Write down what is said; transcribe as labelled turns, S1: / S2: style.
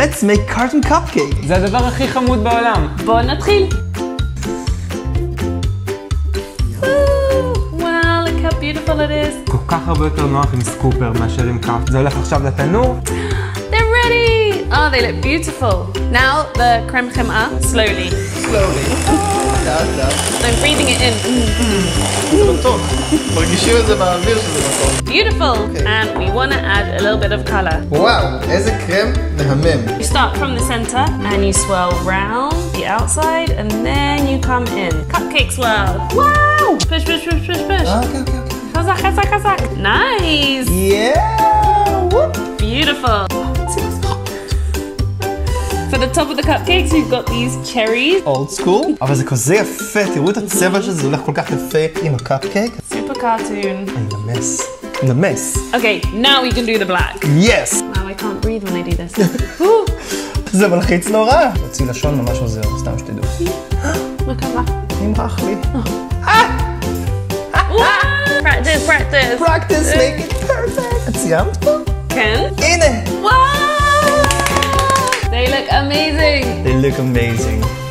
S1: Let's make carton cupcake.
S2: זה הדבר הכי חמוד בעולם.
S3: בואו נתחיל. וואו, look how beautiful it is.
S2: כל כך הרבה יותר נוח עם סקופר מאשר עם כף. זה הולך עכשיו לתנור.
S3: They're ready! Oh, they look beautiful. Now the creme crema, slowly.
S1: Slowly. לאט.
S3: I'm breathing it in.
S1: זה מתוק. מרגישים את זה באוויר שזה מתוק.
S3: Beautiful!
S1: Okay.
S3: And we want to add a little bit of color.
S1: וואו, איזה קרם מהמם.
S3: You start from the center and you swirl round the outside and then you come in. Cupcake swirl. Wow! Push, push, push, push, push.
S1: אה, אוקיי, אוקיי, אוקיי.
S3: Kazak, kazak, kazak. Nice!
S1: Yeah! וופ.
S3: Beautiful. For the top of the cupcakes, we've got these cherries.
S1: אולד סקול. אבל זה כזה יפה, תראו את הצבע של זה, הולך כל כך יפה עם הקפקייק.
S3: Super cartoon.
S1: אני נמס. נמס.
S3: Okay, now we can do the black.
S1: יס!
S3: Wow, I can't breathe when I do this.
S1: זה מלחיץ נורא. להוציא לשון ממש עוזר, סתם שתדעו.
S3: At that.
S1: נמרח לי.
S3: Practice, practice.
S1: practice make it perfect. את סיימת פה?
S3: Ken.
S1: הנה.
S3: Wow! Look amazing.
S1: They look amazing.